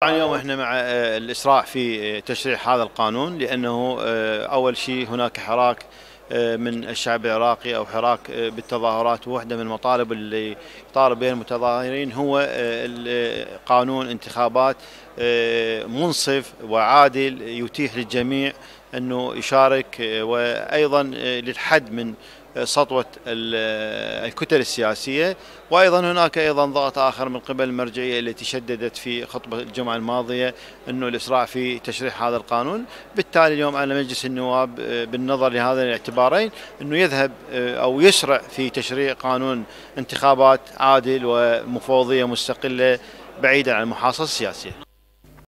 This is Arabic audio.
طبعا اليوم إحنا مع آه، الاسراع في آه، تشريع هذا القانون لأنه آه، أول شيء هناك حراك من الشعب العراقي أو حراك بالتظاهرات. وواحده من المطالب اللي طالب بها المتظاهرين هو قانون انتخابات منصف وعادل يتيح للجميع أنه يشارك وأيضا للحد من سطوة الكتل السياسية. وأيضا هناك أيضا ضغط آخر من قبل المرجعية التي شددت في خطبة الجمعة الماضية أنه الإسراع في تشريح هذا القانون. بالتالي اليوم على مجلس النواب بالنظر لهذين الاعتبارين أنه يذهب أو يسرع في تشريع قانون انتخابات عادل ومفوضية مستقلة بعيدا عن المحاصصة السياسية.